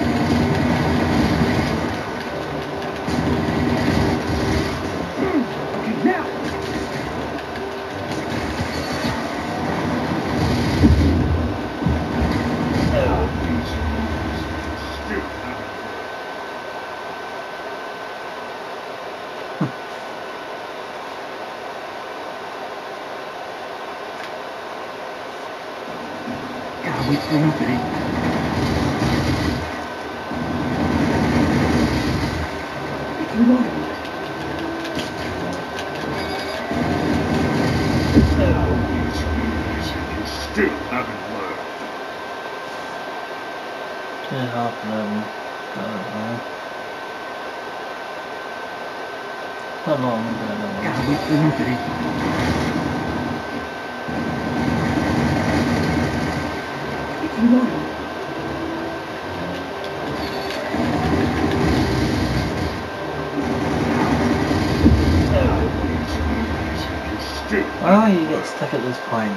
we, we don't All these years and you still haven't learned. Can't help them. God, man. How long is that long? Yeah, not. how you get stuck at this point?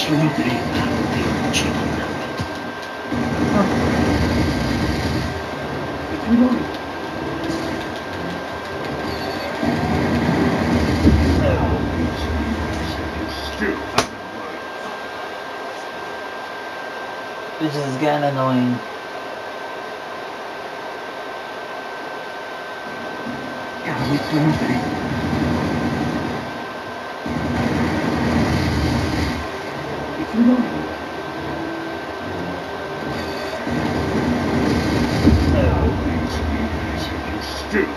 Absolutely nothing cheating This is getting annoying. Yeah, we Still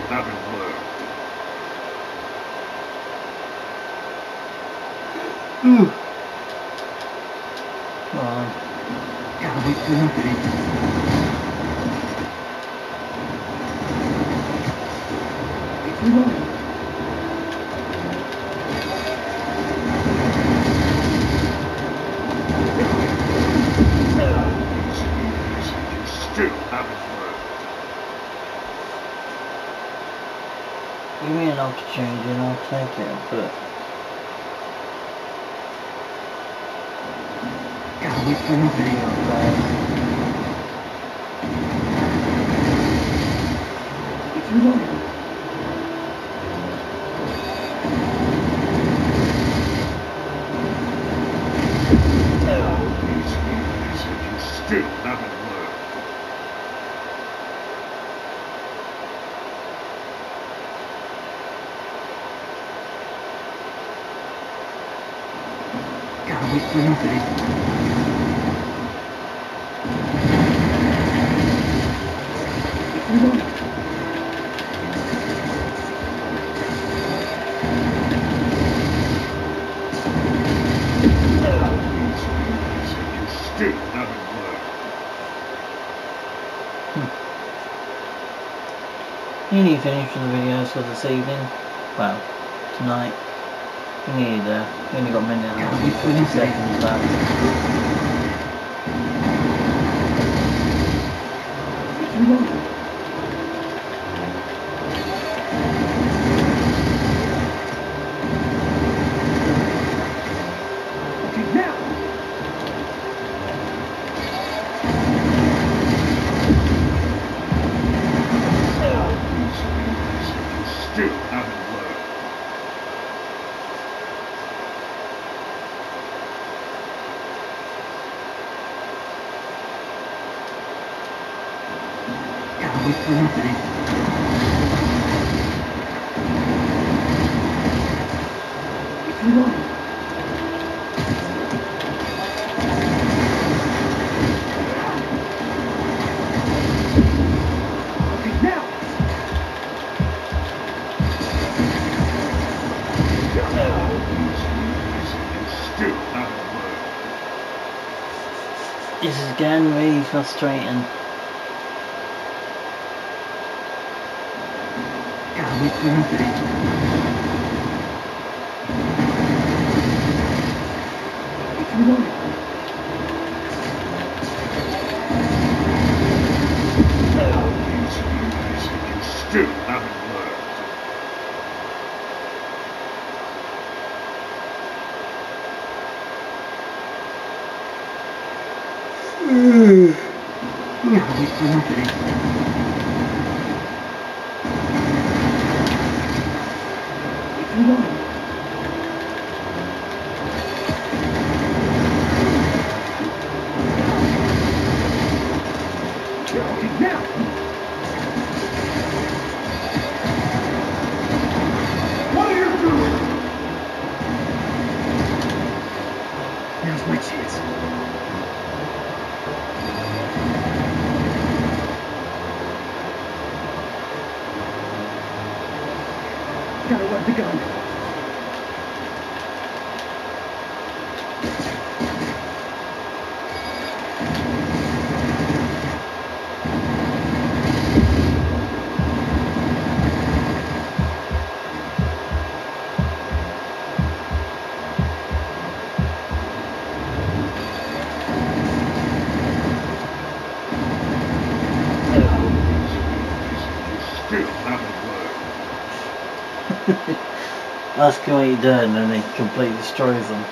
haven't learned. Ooh. Gotta wait for. Me an opportunity and I'll take it, but another you day. know, bad. If you it, still haven't learned. gotta wait for another day. If you want it, These humans you still haven't learned. Nearly finished the videos for this evening. Well, tonight. Uh, we only got a minute half, 50 seconds left. if you want it, okay, now. These humans you still haven't learned. Gotta wait for another day. If you want it, okay, now. These humans you still haven't learned. This is getting really frustrating. Gotta wait for another day. If you want it, These humans you still haven't learned. Gotta wait for another day. If you want it, okay, now. What are you doing? Now's my chance. Gotta let the gun. Still haven't learned. Ask him what you're doing and he completely destroys them.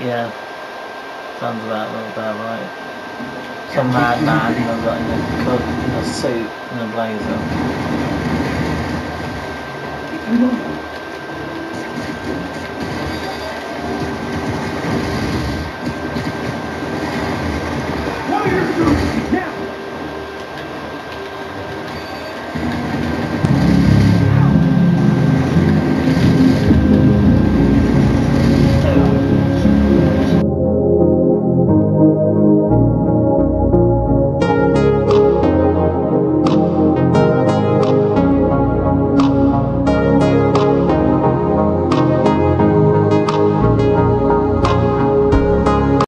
Yeah. Sounds about, about right. Some madman in a, in a, coat, in a suit, in a blazer.